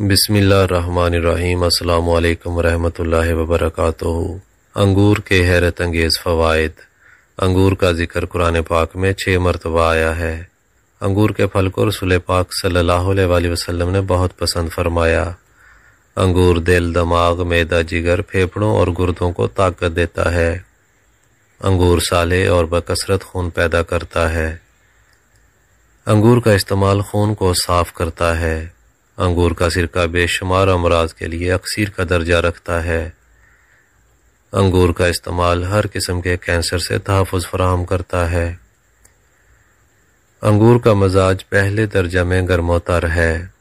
बिसमीम अल्लाम वरहमतुल्लाहि वबरकातुहू। अंगूर के हैरत अंगेज़ फ़वाद अंगूर का ज़िक्र कुरान पाक में छः मरतबा आया है। अंगूर के फल को रसुल पाक सल्लल्लाहु अलैहि वसल्लम ने बहुत पसंद फरमाया। अंगूर दिल, दमाग, मैदा, जिगर, फेफड़ों और गुर्दों को ताकत देता है। अंगूर साले और बकसरत खून पैदा करता है। अंगूर का इस्तेमाल खून को साफ़ करता है। अंगूर का सिरका बेशुमार अमराज के लिए अक्सर का दर्जा रखता है। अंगूर का इस्तेमाल हर किस्म के कैंसर से तहफ़ फराहम करता है। अंगूर का मजाज पहले दर्जा में गर्मोतर है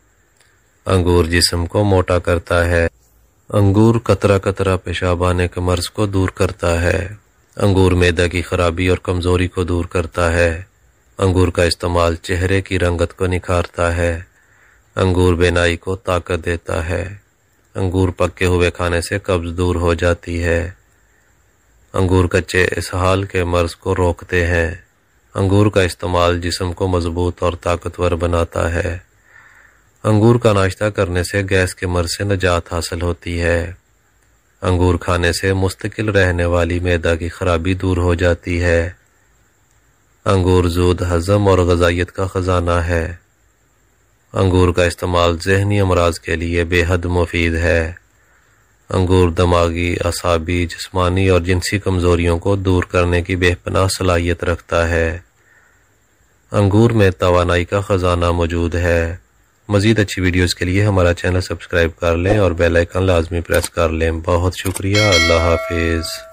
अंगूर जिसम को मोटा करता है। अंगूर कतरा कतरा पेशाब आने के मर्ज को दूर करता है। अंगूर मैदा की खराबी और कमज़ोरी को दूर करता है। अंगूर का इस्तेमाल चेहरे की रंगत को निखारता है। अंगूर बेनाई को ताकत देता है। अंगूर पके हुए खाने से कब्ज दूर हो जाती है। अंगूर कच्चे इसहाल के मर्ज को रोकते हैं। अंगूर का इस्तेमाल जिसम को मज़बूत और ताकतवर बनाता है। अंगूर का नाश्ता करने से गैस के मर्ज से नजात हासिल होती है। अंगूर खाने से मुस्तकिल रहने वाली मैदा की खराबी दूर हो जाती है। अंगूर जूद हजम और गजाइत का ख़जाना है। अंगूर का इस्तेमाल जहनी अमराज के लिए बेहद मुफीद है। अंगूर दमागी, असाबी, जिस्मानी और जिनसी कमज़ोरियों को दूर करने की बेपना सलाहियत रखता है। अंगूर में तोानाई का ख़जाना मौजूद है। मज़ीद अच्छी वीडियोज़ के लिए हमारा चैनल सब्सक्राइब कर लें और बेल आइकन लाजमी प्रेस कर लें। बहुत शुक्रिया। अल्लाह हाफिज़।